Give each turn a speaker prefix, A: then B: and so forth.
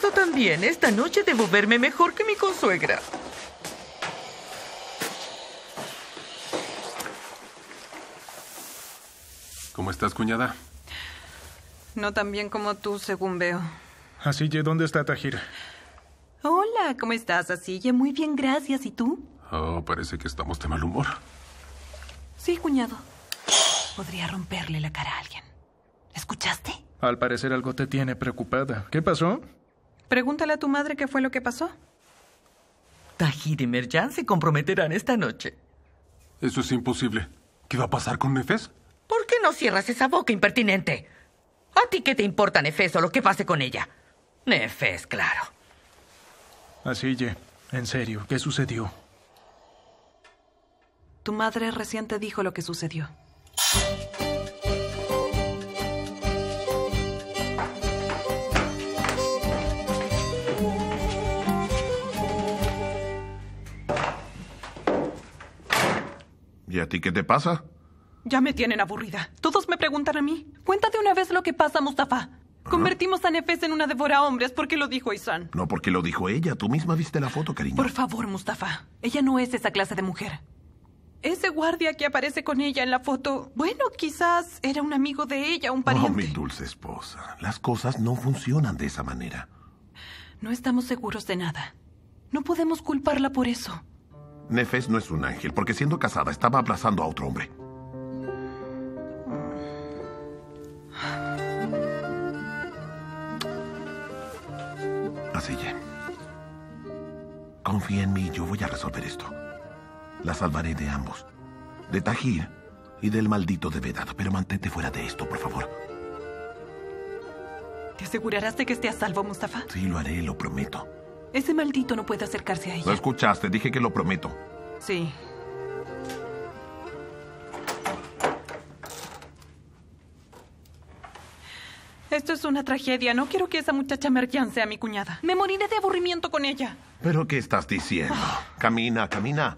A: Merjan, esta noche debo verme mejor que mi consuegra.
B: ¿Cómo estás, cuñada?
C: No tan bien como tú, según veo.
D: Asille, ¿dónde está Tajir?
C: Hola, ¿cómo estás, Asille? Muy bien, gracias. ¿Y tú?
B: Oh, parece que estamos de mal humor.
C: Sí, cuñado. Podría romperle la cara a alguien. ¿Escuchaste?
D: Al parecer algo te tiene preocupada. ¿Qué pasó?
C: Pregúntale a tu madre qué fue lo que pasó.
A: Tajir y Merjan se comprometerán esta noche.
B: Eso es imposible. ¿Qué va a pasar con Nefes?
A: ¿Por qué no cierras esa boca, impertinente? ¿A ti qué te importa Nefes o lo que pase con ella? Nefes, claro.
D: Asille, en serio, ¿qué sucedió?
C: Tu madre recién te dijo lo que sucedió.
E: ¿Y a ti qué te pasa?
C: Ya me tienen aburrida. Todos me preguntan a mí. Cuenta de una vez lo que pasa, Mustafa. Convertimos a Nefes en una devora hombres porque lo dijo Isan.
E: No porque lo dijo ella. Tú misma viste la foto, cariño.
C: Por favor, Mustafa. Ella no es esa clase de mujer. Ese guardia que aparece con ella en la foto, bueno, quizás era un amigo de ella, un
E: Oh,
C: pariente.
E: mi dulce esposa. Las cosas no funcionan de esa manera.
C: No estamos seguros de nada. No podemos culparla por eso.
E: Nefes no es un ángel, porque siendo casada estaba abrazando a otro hombre. Así ya. Confía en mí, yo voy a resolver esto. La salvaré de ambos. De Tajir y del maldito de. Pero mantente fuera de esto, por favor.
C: ¿Te asegurarás de que esté a salvo, Mustafa?
E: Sí, lo haré, lo prometo.
C: Ese maldito no puede acercarse a
E: ¿Lo
C: ella.
E: escuchaste? Dije que lo prometo.
C: Sí. Esto es una tragedia. No quiero que esa muchacha Merkian sea mi cuñada. Me moriré de aburrimiento con ella.
E: ¿Pero qué estás diciendo? Camina, camina.